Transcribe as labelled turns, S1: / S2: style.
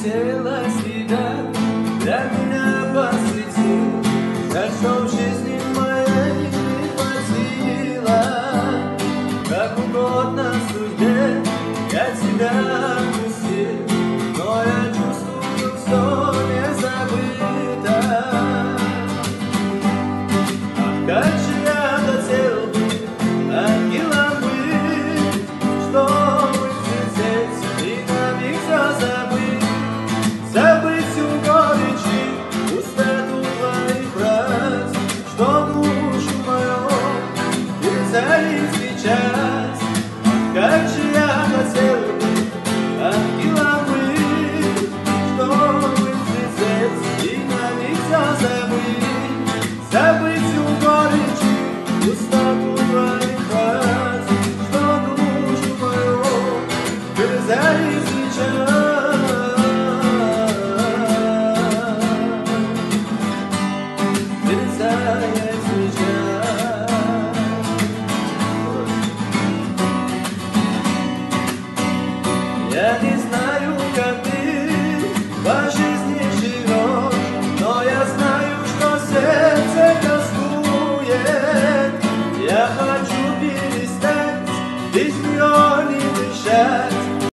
S1: хотелось тебя, для меня посвятил, так что в жизни моей не хватило, как угодно судьбе, я тебя отпустил, но я чувствую, что не забыто. Как терзает сейчас. Как же я хотел бы ангелом быть, чтобы здесь и на миг забыть, забыть всю горечь и пустоту фраз, что душу мою терзает сейчас. Терзает сейчас. Я не знаю, как ты по жизни живешь, но я знаю, что сердце тоскует. Я хочу перестать без нее не дышать.